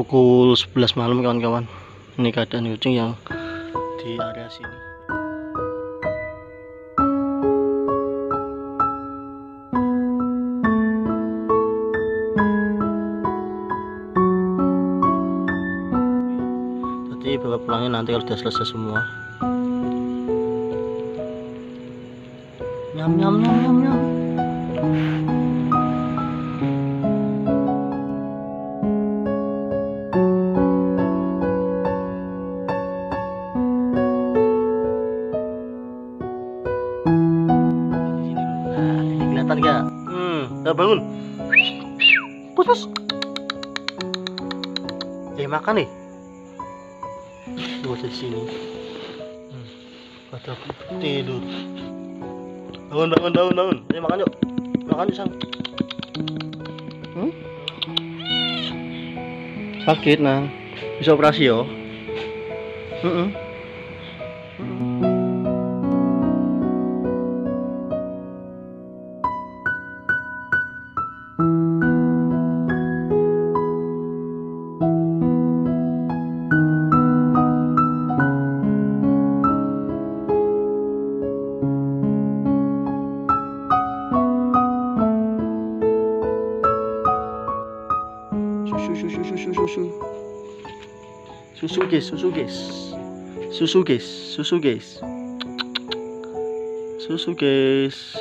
pukul 11 malam kawan-kawan. Ini keadaan kucing yang di area sini. Jadi bawa pulangnya nanti kalau sudah selesai semua. Nyam nyam nyam nyam nyam makan nih. Tuh, di sini. Hmm, pada tidur. Bangun, bangun, bangun, bangun. Ayo makan yuk. Makan yuk, Sang. Hmm? Sakit, Nang. Bisa operasi yo. Heeh. susu susu guys susu guys susu guys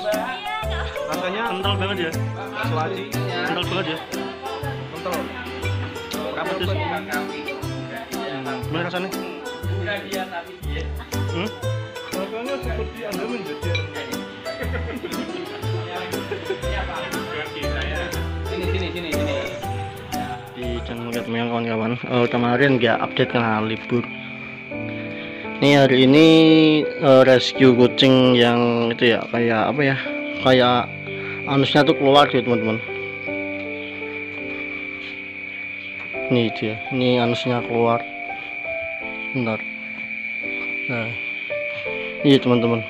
guys Rasanya kental banget ya selagi kental banget ya kental. Kamu Terus- tuh Hmm. Gimana rasanya? Tapi dia. Hmm? Rasanya seperti Anda menjadi Sini sini sini sini. di channel Gat Meong kawan-kawan Eh, kemarin nggak update karena libur ini hari ini eh, rescue kucing yang itu ya kayak apa ya kayak anusnya tuh keluar gitu teman-teman. Ini dia ini anusnya keluar. Bentar. Nah ini teman-teman.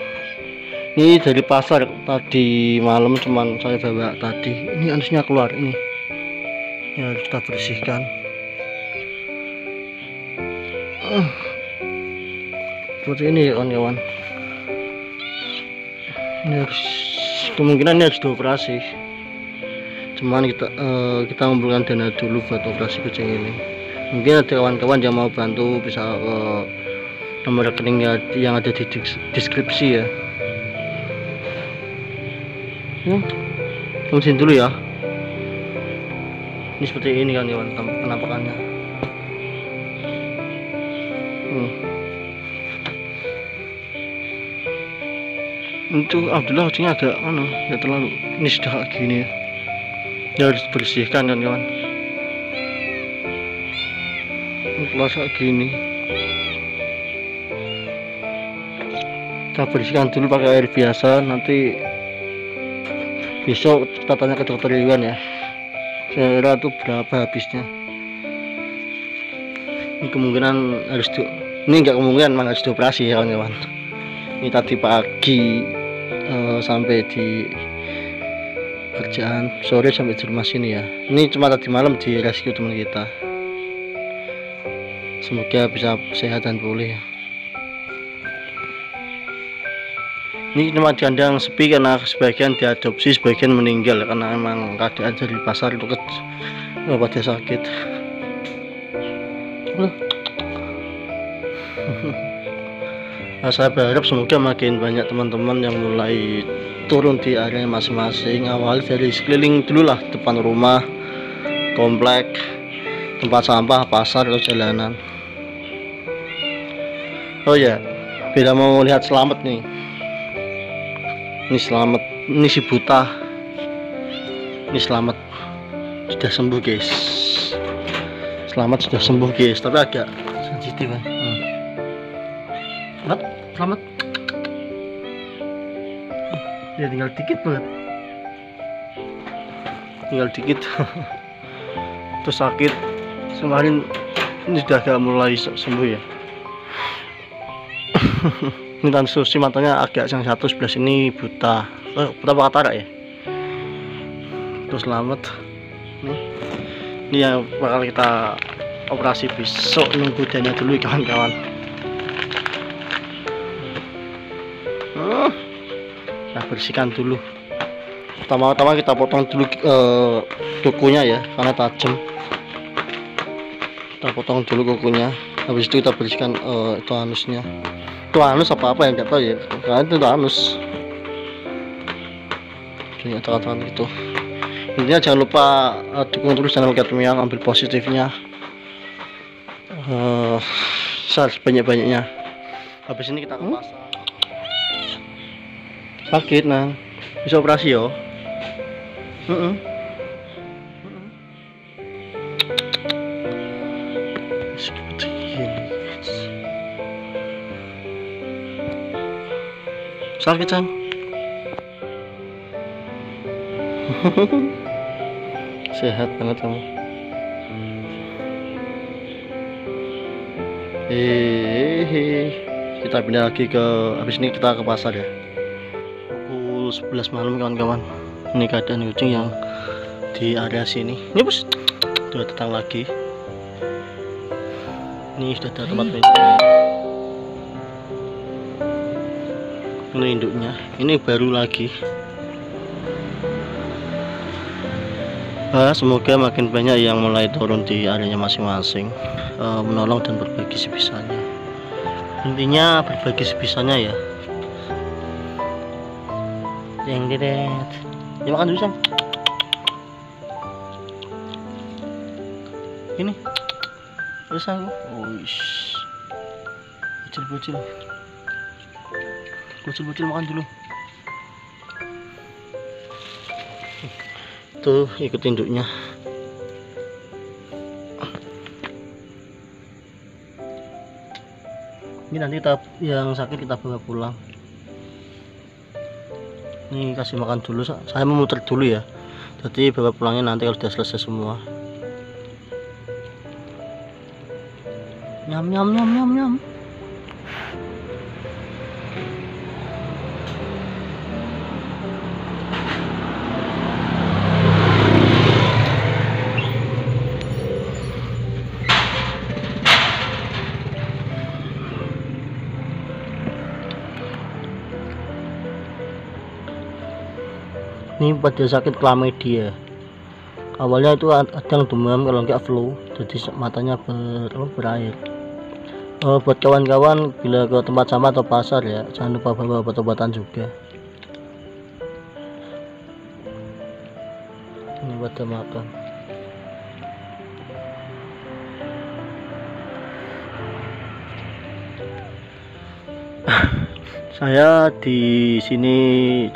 Ini dari pasar tadi malam cuman saya bawa tadi. Ini anusnya keluar ini. Ini harus kita bersihkan. Eh, seperti ini kawan-kawan. Ini harus kemungkinan ini harus dioperasi. Cuman kita eh, kita ngumpulkan dana dulu buat operasi kucing ini. Mungkin ada kawan-kawan yang mau bantu bisa eh, nomor rekeningnya yang ada di deskripsi ya. Terusin dulu ya. Ini seperti ini kan kawan penampakannya itu Abdullah kucingnya agak anu ya terlalu ini sudah kayak gini ya. Ya harus bersihkan kan kawan. Keluar gini. Kita bersihkan dulu pakai air biasa nanti besok kita tanya ke dokter Iwan ya. Saya kira itu berapa habisnya. Ini kemungkinan harus di ini enggak kemungkinan harus dioperasi ya kawan-kawan. Ini tadi pagi eh, sampai di kerjaan. Sore sampai di rumah sini ya. Ini cuma tadi malam di rescue teman kita. Semoga bisa sehat dan pulih. Ini cuma di kandang sepi karena sebagian diadopsi sebagian meninggal karena memang keadaan dari pasar itu ke oh, pada sakit. Nah, saya berharap semoga makin banyak teman-teman yang mulai turun di area masing-masing awal dari sekeliling dulu lah depan rumah komplek tempat sampah pasar atau jalanan. Oh ya bila mau lihat selamat nih. Ini selamat ini si buta. Ini selamat sudah sembuh guys. Selamat sudah sembuh guys tapi agak sensitif hmm. Selamat. Selamat ya tinggal dikit banget. Tinggal dikit. Terus sakit. Kemarin ini sudah agak mulai sembuh ya. Ini tan susi matanya agak yang satu sebelah sini buta. Oh, buta apa katarak ya? Terus selamat. Nih. Ini yang bakal kita operasi besok nunggu dana dulu kawan-kawan bersihkan dulu. Pertama-tama kita potong dulu eh, kukunya ya karena tajam. Kita potong dulu kukunya. Habis itu kita bersihkan eh, itu anusnya. Itu anus apa apa yang nggak tahu ya. Karena itu anus. Jadi kata-kata gitu. Intinya jangan lupa eh, dukung terus channel Catmiang ambil positifnya. Eh share sebanyak-banyaknya. Habis ini kita ke pasar sakit nang. Bisa operasi yo. Seperti ini sakit sang sehat banget kamu. Hehehe. kita pindah lagi ke habis ini kita ke pasar ya pukul 11 malam kawan-kawan. Ini keadaan kucing yang di area sini. Ini bos sudah datang lagi. Ini sudah ada tempat ini induknya. Ini baru lagi. Ah, semoga makin banyak yang mulai turun di areanya masing-masing. Eh, menolong dan berbagi sebisanya. Intinya berbagi sebisanya ya yang dedet ya makan dulu sang ini. Terus aku Uish. bocil bocil bocil bocil makan dulu. Tuh ikut induknya. Ini nanti kita yang sakit kita bawa pulang ini kasih makan dulu. Sa- saya mau muter dulu ya. Jadi bawa pulangnya nanti kalau sudah selesai semua. Nyam nyam nyam nyam nyam ini pada sakit klamydia. Awalnya itu ad- ada yang demam kalau enggak flu jadi matanya ber, berair. Eh, buat kawan-kawan bila ke tempat sampah atau pasar ya jangan lupa bawa obat-obatan juga. Ini pada makan saya di sini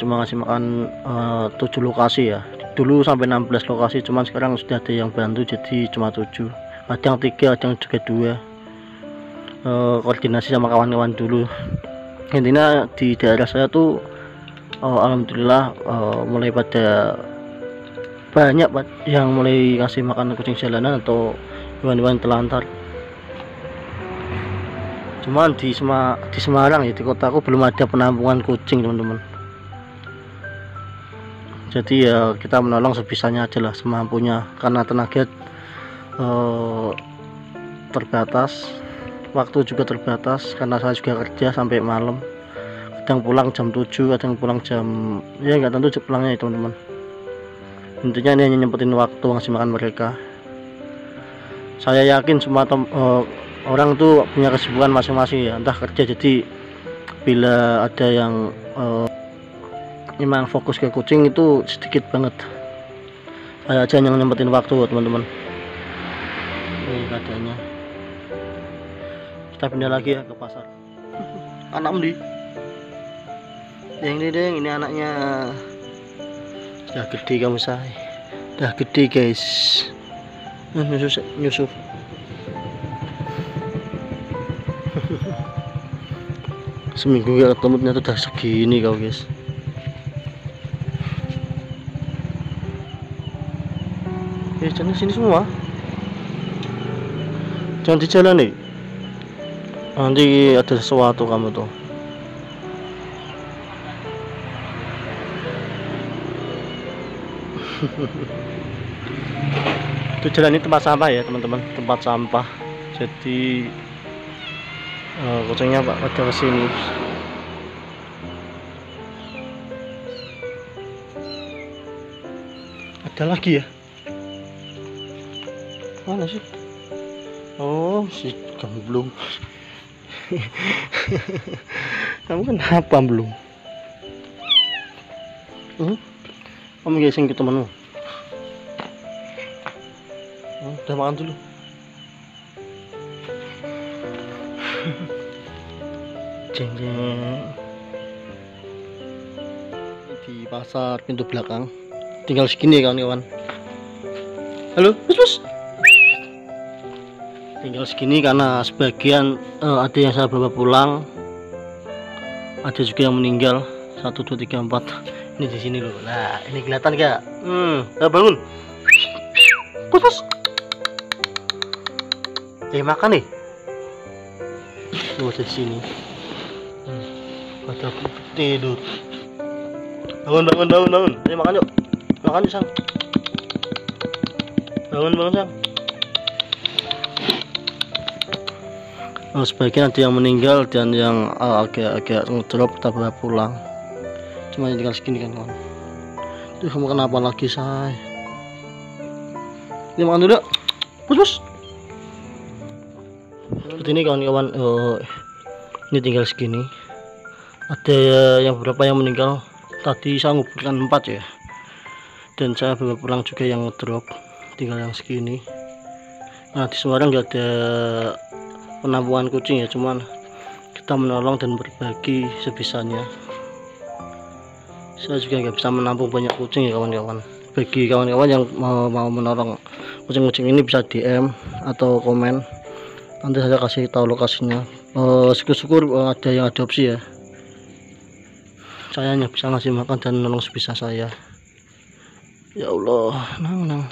cuma ngasih makan eh, tujuh lokasi ya. Dulu sampai 16 lokasi cuman sekarang sudah ada yang bantu jadi cuma tujuh. Ada yang tiga ada yang juga dua. Eh, koordinasi sama kawan-kawan dulu. Intinya di daerah saya tuh eh, alhamdulillah eh, mulai pada banyak yang mulai ngasih makan kucing jalanan atau hewan-hewan telantar cuman di Sema di Semarang ya di kotaku belum ada penampungan kucing teman-teman. Jadi ya kita menolong sebisanya aja lah semampunya karena tenaga eh, terbatas waktu juga terbatas karena saya juga kerja sampai malam. Kadang pulang jam 7 kadang pulang jam ya nggak tentu pulangnya ya teman-teman. Intinya ini hanya nyempetin waktu ngasih makan mereka. Saya yakin semua tem- eh, orang tuh punya kesibukan masing-masing ya entah kerja jadi bila ada yang eh, memang fokus ke kucing itu sedikit banget. Saya aja yang nyempetin waktu teman-teman. Ini keadaannya kita pindah lagi ya ke pasar. Anak di yang ini deh ini anaknya. Sudah gede kamu say. Udah gede guys. Eh, nyusuf nyusuf seminggu gak ketemu ternyata udah segini kau guys. Eh jangan sini semua. Jangan di jalan nih nanti ada sesuatu kamu tuh. Itu jalan ini tempat sampah ya teman-teman. Tempat sampah. Jadi eh, kucingnya pak pada ke sini ada lagi ya? Mana sih? Oh si gemblung. Kamu kenapa belum hmm? kamu geseng ke temanmu? Hmm, udah makan dulu jeng jeng di pasar pintu belakang. Tinggal segini kawan-kawan. Halo? Bus bus tinggal segini karena sebagian eh, ada yang saya bawa pulang ada juga yang meninggal. Satu dua tiga empat. Ini di sini loh. Nah ini kelihatan gak hmm ayo bangun. Bus bus eh makan nih ada di sini. Hmm. pada tidur. Bangun bangun bangun bangun. Ayo makan yuk. Makan yuk sang. Bangun bangun sang. Oh, sebagian ada yang meninggal dan yang agak-agak ngedrop kita bawa pulang. Cuma tinggal segini kan kawan. Tuh kamu kenapa lagi say? Ini makan dulu. Bus bus seperti ini kawan-kawan eh, ini tinggal segini ada yang beberapa yang meninggal tadi saya nguburkan empat ya dan saya bawa pulang juga yang ngedrop tinggal yang segini Nah di Semarang nggak ada penampungan kucing ya, cuman kita menolong dan berbagi sebisanya. Saya juga nggak bisa menampung banyak kucing ya kawan-kawan. Bagi kawan-kawan yang mau, mau menolong kucing-kucing ini bisa DM atau komen. Nanti saya kasih tahu lokasinya. Eh, syukur-syukur eh, ada yang adopsi ya. Saya hanya bisa ngasih makan dan menolong sebisa saya. Ya Allah, nang nang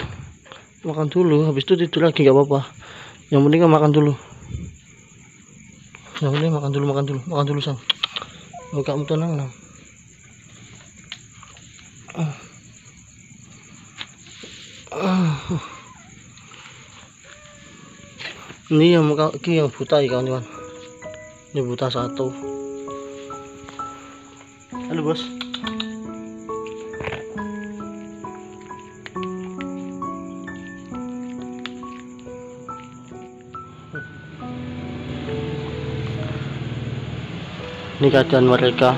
makan dulu habis itu tidur lagi nggak apa-apa yang penting kan makan dulu yang penting makan dulu makan dulu makan dulu sang muka kamu tenang nang Ah. Ah. Ini yang muka ini yang buta ya kawan-kawan. Ini buta satu. Halo bos. Ini keadaan mereka.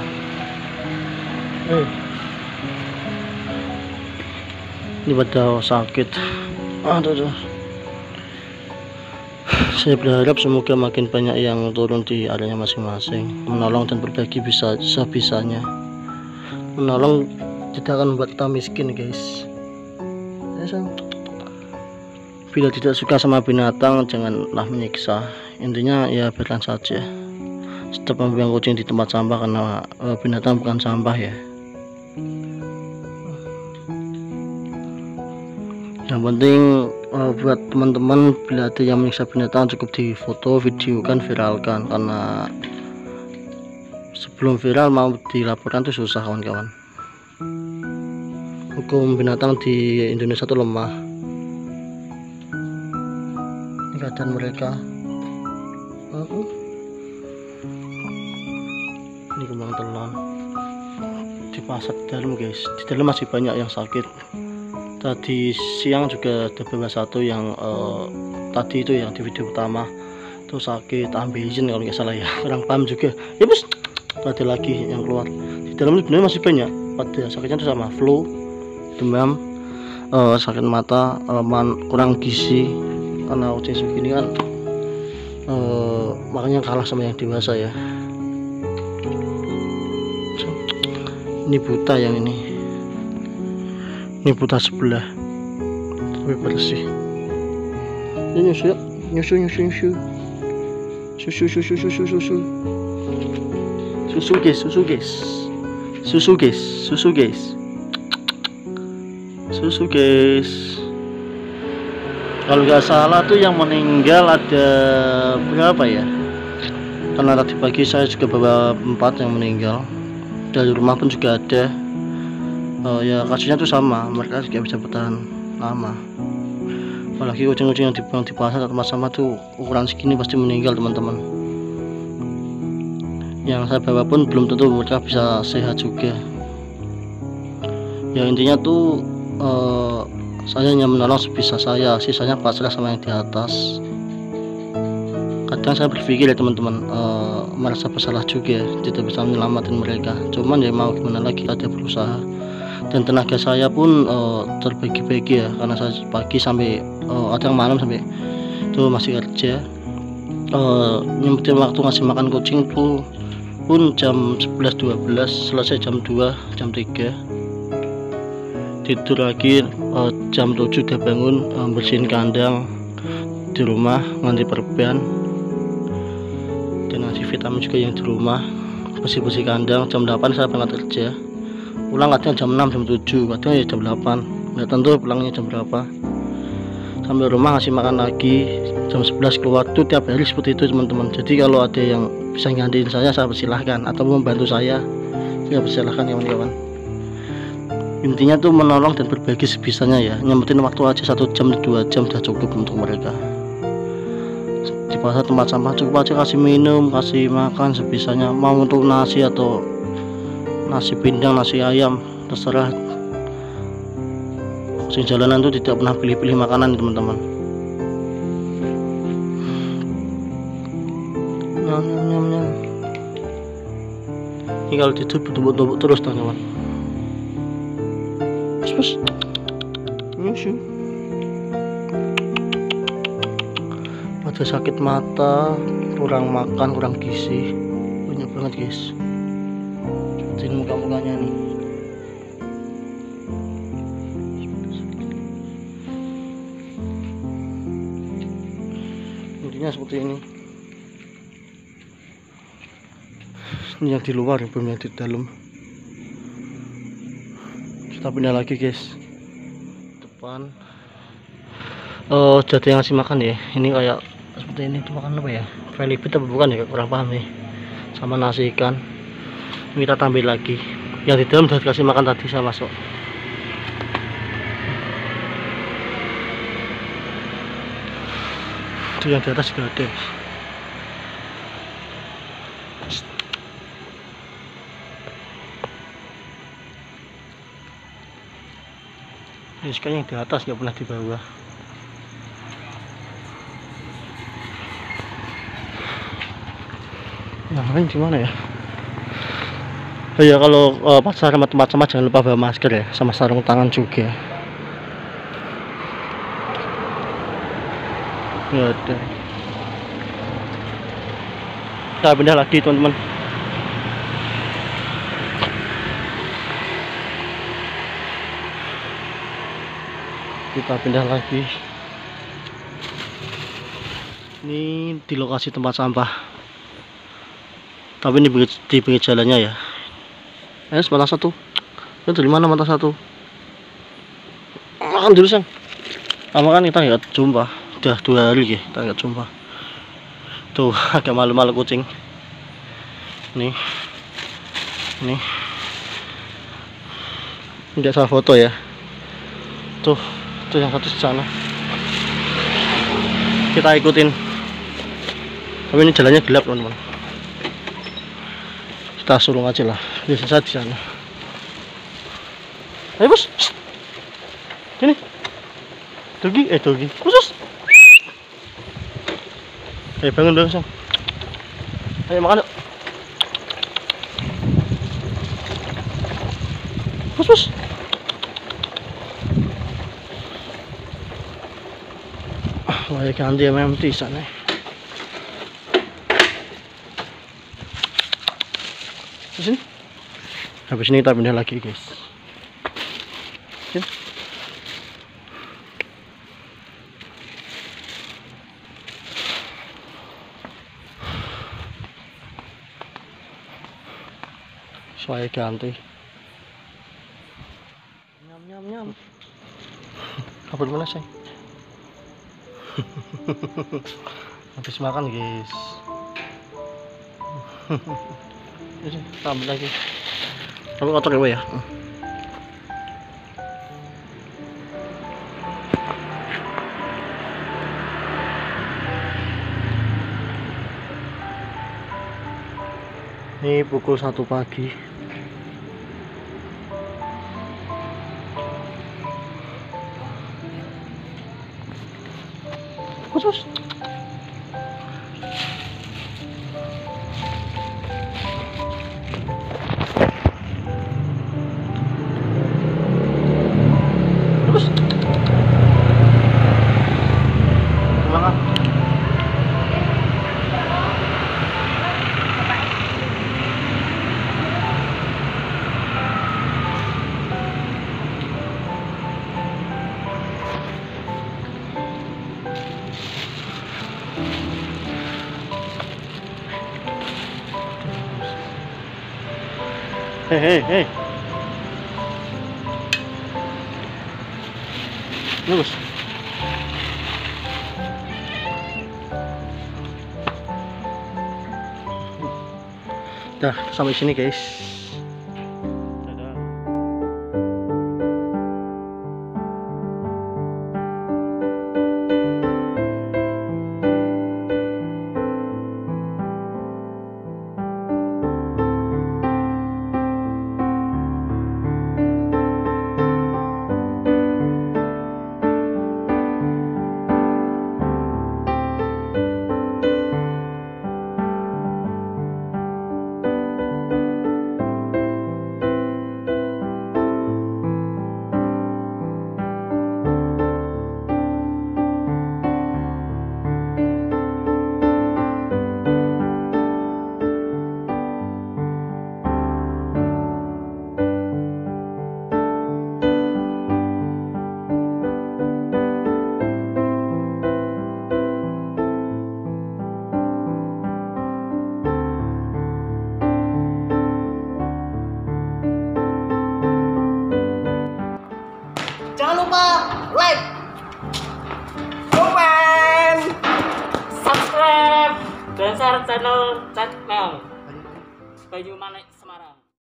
Eh. ini pada sakit. Aduh, aduh. Saya berharap semoga makin banyak yang turun di areanya masing-masing. Menolong dan berbagi bisa sebisanya. Menolong tidak akan membuat kita miskin guys. Ya, bila tidak suka sama binatang janganlah menyiksa. Intinya ya biarkan saja. Tetap membuang kucing di tempat sampah karena eh, binatang bukan sampah ya. Yang penting eh, buat teman-teman bila ada yang menyiksa binatang cukup di foto videokan viralkan. Karena sebelum viral mau dilaporkan tuh susah kawan-kawan. Hukum binatang di Indonesia tuh lemah. Ini keadaan mereka. Uh-uh ini kembang telon. Di pasar dalam guys. Di dalam masih banyak yang sakit tadi siang juga ada beberapa satu yang eh, tadi itu yang di video pertama. Itu sakit ambil izin kalau nggak salah ya. Kurang paham juga. Ya bos ada lagi yang keluar. Di dalam sebenarnya masih banyak. Pada sakitnya itu sama flu demam eh, sakit mata man- kurang gizi karena kucing segini kan eh, makanya kalah sama yang dewasa ya. Ini buta yang ini ini buta sebelah. Tapi bersih ini nyusu ya nyusu nyusu nyusu. Susu susu susu susu. Susu guys susu guys. Susu guys susu guys. Susu guys. Kalau nggak salah tuh yang meninggal ada berapa ya? Karena tadi pagi saya juga bawa empat yang meninggal. Dari rumah pun juga ada Eh, ya kasusnya tuh sama. Mereka juga bisa bertahan lama. Apalagi kucing-kucing yang dibuang di pasar atau tempat sama tuh ukuran segini pasti meninggal teman-teman. Yang saya bawa pun belum tentu mereka bisa sehat juga. Ya intinya tuh eh, saya hanya menolong sebisa saya. Sisanya pasrah sama yang di atas. Kadang saya berpikir ya teman-teman eh, merasa bersalah juga tidak bisa menyelamatkan mereka. Cuman ya mau gimana lagi ada berusaha dan tenaga saya pun eh, terbagi-bagi ya karena saya pagi sampai eh, ada yang malam sampai itu masih kerja. Nyempetin waktu ngasih makan kucing tuh pun jam 11.12 selesai jam 2 jam 3 tidur lagi eh, jam 7 udah bangun eh, bersihin kandang di rumah nganti perban. Dan ngasih vitamin juga yang di rumah bersih-bersih kandang. Jam 8 saya berangkat kerja pulang kadang jam 6 jam 7 kadang ya jam 8 nggak tentu pulangnya jam berapa. Sampai rumah ngasih makan lagi. Jam 11 keluar. Tuh tiap hari seperti itu teman-teman. Jadi kalau ada yang bisa ngantiin saya saya persilahkan. Atau membantu saya saya persilahkan kawan-kawan intinya tuh menolong dan berbagi sebisanya ya. Nyempetin waktu aja satu jam dua jam udah cukup untuk mereka. Di pasar tempat sampah cukup aja kasih minum kasih makan sebisanya. Mau untuk nasi atau nasi pindang nasi ayam terserah. Kucing jalanan tuh tidak pernah pilih-pilih makanan teman-teman. Nyam ini kalau tidur tumbuk-tumbuk terus teman-teman. Pus pus nyusu ada sakit mata kurang makan kurang gizi. Banyak banget guys ini muka-mukanya nih. Intinya seperti ini. Ini yang di luar belum yang di dalam. Kita pindah lagi guys. Depan. Oh jatuh yang ngasih makan ya ini kayak seperti ini itu makan apa ya? Velibit apa bukan ya? Kurang paham nih sama nasi ikan kita tampil lagi. Yang di dalam udah dikasih makan tadi saya masuk. Itu yang di atas juga ada. Ini sekarang yang di atas nggak pernah di bawah. Yang lain gimana ya oh ya kalau uh, pasar sama tempat sama jangan lupa bawa masker ya sama sarung tangan juga. Ya ada kita pindah lagi teman-teman. Kita pindah lagi. Ini di lokasi tempat sampah. Tapi ini di pinggir jalannya ya eh mata satu. Itu dari mana mata satu? Makan dulu sang. Lama kan kita nggak jumpa udah dua hari ya kita nggak jumpa tuh agak malu-malu kucing. Nih. Nih. Nggak salah foto ya. Tuh tuh yang satu di sana. Kita ikutin. Tapi ini jalannya gelap teman-teman. Kita suruh aja lah di sana ayo bos. Sini. Dogi eh dogi khusus. Ayo bangun dong sang. Ayo makan yuk. Bos bos. Wah, ganti MMT sana. Sini. Habis ini kita pindah lagi, guys. Saya ganti. Nyam nyam nyam. Apa mana sih? habis makan guys Ini, tambah lagi tapi kotor ya Pak, ya? Ini pukul satu pagi. Khusus Hei, hei, hei. Bagus. Dah, sampai sini guys.